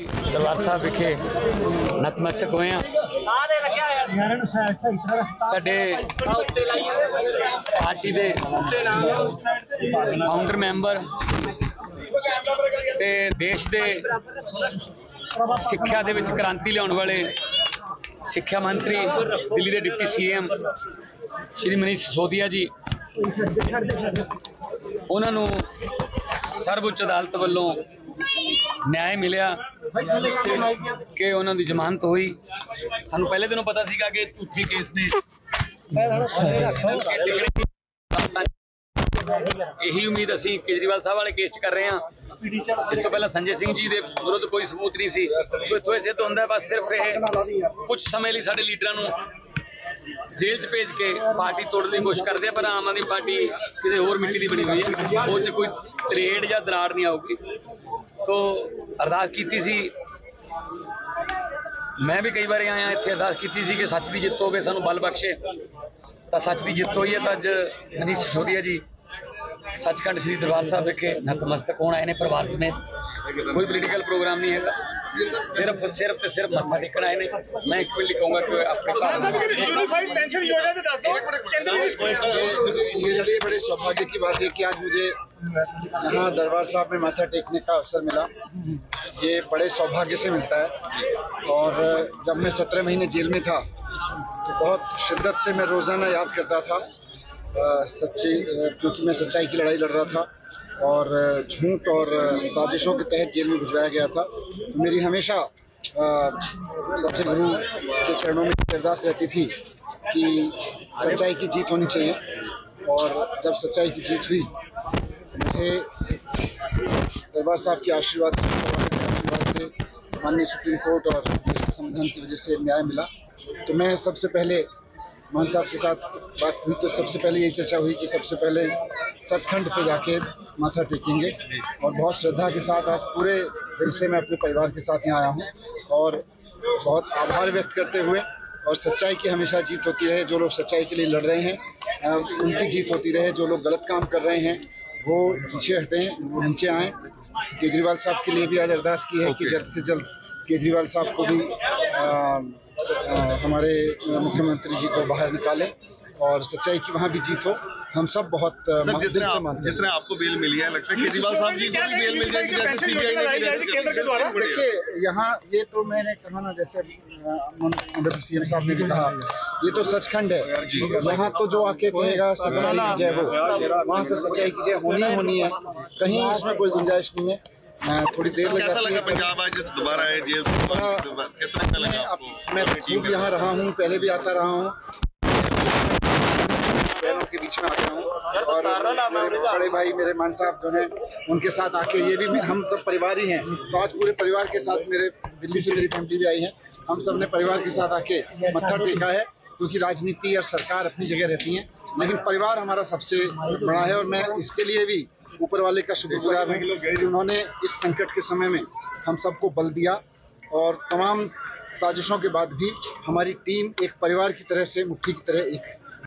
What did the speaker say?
ਦਰਬਾਰ ਸਾਹਿਬ ਵਿਖੇ ਨਤਮਸਤਕ ਹੋਏ ਆ ਸਾਡੇ ਪਾਰਟੀ ਦੇ ਫਾਊਂਡਰ ਮੈਂਬਰ ਤੇ ਦੇਸ਼ ਦੇ ਸਿੱਖਿਆ ਦੇ ਵਿੱਚ ਕ੍ਰਾਂਤੀ ਲਿਆਉਣ ਵਾਲੇ ਸਿੱਖਿਆ ਮੰਤਰੀ, ਦਿੱਲੀ ਦੇ ਡਿਪਟੀ ਸੀਐਮ ਸ਼੍ਰੀ ਮਨੀਸ਼ ਸਿਸੋਦੀਆ ਜੀ, ਉਹਨਾਂ ਨੂੰ ਸਰਵਉੱਚ ਅਦਾਲਤ ਵੱਲੋਂ ਨਿਆਂ ਮਿਲਿਆ। ਕਿ ਉਹਨਾਂ ਦੀ ਜ਼ਮਾਨਤ ਹੋਈ। ਸਾਨੂੰ ਪਹਿਲੇ ਦਿਨੋਂ ਪਤਾ ਸੀਗਾ ਕਿ ਝੂਠੇ ਕੇਸ ਨੇ। ਇਹੀ ਉਮੀਦ ਅਸੀਂ ਕੇਜਰੀਵਾਲ ਸਾਹਿਬ ਵਾਲੇ ਕੇਸ 'ਚ ਕਰ ਰਹੇ ਹਾਂ। ਇਸ ਤੋਂ ਪਹਿਲਾਂ ਸੰਜੇ ਸਿੰਘ ਜੀ ਦੇ ਵਿਰੁੱਧ ਕੋਈ ਸਬੂਤ ਨਹੀਂ ਸੀ। ਸੋ ਇੱਥੋਂ ਇਹ ਸਿੱਧ ਹੁੰਦਾ, ਬਸ ਸਿਰਫ ਇਹ ਕੁਝ ਸਮੇਂ ਲਈ ਸਾਡੇ ਲੀਡਰਾਂ ਨੂੰ ਜੇਲ੍ਹ 'ਚ ਭੇਜ ਕੇ ਪਾਰਟੀ ਤੋੜਨ ਦੀ ਕੋਸ਼ਿਸ਼ ਕਰਦੇ ਆ, ਪਰ ਆਮ ਆਦਮੀ ਪਾਰਟੀ ਕਿਸੇ ਹੋਰ ਮਿੱਟੀ ਦੀ ਬਣੀ ਹੋਈ ਹੈ। ਉਹ 'ਚ ਕੋਈ ਤਰੇੜ ਜਾਂ ਦਰਾੜ ਨਹੀਂ ਆਊਗੀ। ਤੋਂ ਅਰਦਾਸ ਕੀਤੀ ਸੀ। ਮੈਂ ਵੀ ਕਈ ਵਾਰ ਆਇਆ ਇੱਥੇ ਅਰਦਾਸ ਕੀਤੀ ਸੀ ਕਿ ਸੱਚ ਦੀ ਜਿੱਤ ਹੋਵੇ ਸਾਨੂੰ ਬਲ ਬਖਸ਼ੇ। ਤਾਂ ਸੱਚ ਦੀ ਜਿੱਤ ਹੋਈ ਹੈ ਤਾਂ ਅੱਜ ਮਨੀਸ਼ ਸਿਸੋਦੀਆ ਜੀ ਸੱਚਖੰਡ ਸ੍ਰੀ ਦਰਬਾਰ ਸਾਹਿਬ ਵਿਖੇ ਨਤਮਸਤਕ ਹੋਣ ਆਏ ਨੇ ਪਰਿਵਾਰ ਸਮੇਤ। ਕੋਈ ਪੋਲੀਟੀਕਲ ਪ੍ਰੋਗਰਾਮ ਨਹੀਂ ਹੈਗਾ। ਸਿਰਫ ਸਿਰਫ ਤੇ ਸਿਰਫ ਮੱਥਾ ਟੇਕਣ ਆਏ ਨੇ। ਮੈਂ ਇੱਕ ਵੀ ਕਹੂੰਗਾ ਕਿ ਆਪਣੇ ਭਾਰਤ ਯੂਨੀਫਾਈਡ ਪੈਨਸ਼ਨ ਯੋਜਨਾ ਦੇ ਦੱਸ ਦਿਓ। केंद्र मेरे लिए बड़े सौभाग्य की बात है कि आज मुझे यहाँ दरबार साहब में माथा टेकने का अवसर मिला। ये बड़े सौभाग्य से मिलता है। और जब मैं सत्रह महीने जेल में था तो बहुत शिद्दत से मैं रोज़ाना याद करता था। सच्ची क्योंकि मैं सच्चाई की लड़ाई लड़ रहा था और झूठ और साजिशों के तहत जेल में भिजवाया गया था। मेरी हमेशा सच्चे गुरु के चरणों में अरदास रहती थी कि सच्चाई की जीत होनी चाहिए। और जब सच्चाई की जीत हुई, मुझे दरबार साहब के आशीर्वाद से आशीर्वाद से माननीय सुप्रीम कोर्ट और संविधान की वजह से न्याय मिला। तो मैं सबसे पहले मान साहब के साथ बात हुई तो सबसे पहले यही चर्चा हुई कि सबसे पहले सचखंड पे जाके माथा टेकेंगे और बहुत श्रद्धा के साथ आज पूरे दिल से मैं अपने परिवार के साथ यहाँ आया हूँ और बहुत आभार व्यक्त करते हुए और सच्चाई की हमेशा जीत होती रहे जो लोग सच्चाई के लिए लड़ रहे हैं उनकी जीत होती रहे जो लोग गलत काम कर रहे हैं वो पीछे हटें वो नीचे आए। केजरीवाल साहब के लिए भी आज अरदास की है कि जल्द से जल्द केजरीवाल साहब को भी आ, आ, हमारे मुख्यमंत्री जी को बाहर निकालें। और सच्चाई की वहाँ भी जीत। हो हम सब बहुत दिल से आप मानते हैं। तरह आपको बेल मिली है लगता है केजरीवाल साहब जी को भी बेल मिल जाएगी जैसे सीबीआई ने केंद्र के द्वारा। देखिए यहाँ ये तो मैंने कहा ना जैसे सीएम साहब ने भी कहा ये तो सचखंड है। यहाँ तो जो आके कहेगा सच्चाई की जय हो वहाँ तो सच्चाई की जय होनी ही होनी है। कहीं इसमें कोई गुंजाइश नहीं है। थोड़ी देर लग कैसा लगा पंजाब आज दोबारा आए जेल से किस लगा मैं खूब यहाँ रहा हूँ पहले भी आता रहा हूँ। बहनों के बीच में आता हूँ। और मेरे बड़े भाई। मेरे मान साहब जो हैं उनके साथ आके ये भी हम सब परिवार ही हैं। तो आज पूरे परिवार के साथ मेरे दिल्ली से मेरी फैमिली भी आई है। हम सबने परिवार के साथ आके मत्था टेका है क्योंकि राजनीति और सरकार अपनी जगह रहती है। लेकिन परिवार हमारा सबसे बड़ा है और मैं इसके लिए भी ऊपर वाले का शुक्रगुजार हूँ कि उन्होंने इस संकट के समय में हम सबको बल दिया और तमाम साजिशों के बाद भी हमारी टीम एक परिवार की तरह से मुट्ठी की तरह एक है